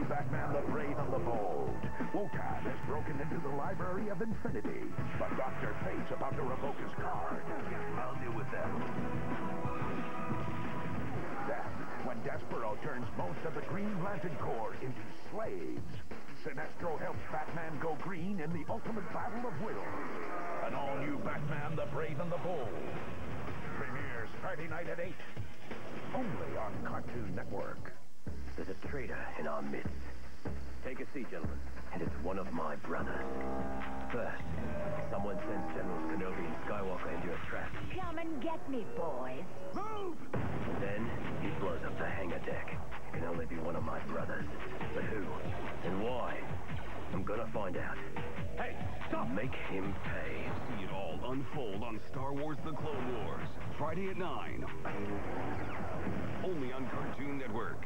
Batman the Brave and the Bold. Wotan has broken into the Library of Infinity, but Dr. Fate's about to revoke his card. I'll deal with that. Then, when Despero turns most of the Green Lantern Corps into slaves, Sinestro helps Batman go green in the ultimate battle of wills. An all-new Batman the Brave and the Bold. Premieres Friday night at 8. Only on Cartoon Network. There's a traitor in our midst. Take a seat, gentlemen. And it's one of my brothers. First, someone sends Generals Kenobi and Skywalker into a trap. Come and get me, boys. Move! Then, he blows up the hangar deck. It can only be one of my brothers. But who? And why? I'm gonna find out. Hey, stop! Make him pay. See it all unfold on Star Wars The Clone Wars. Friday at 9. Only on Cartoon Network.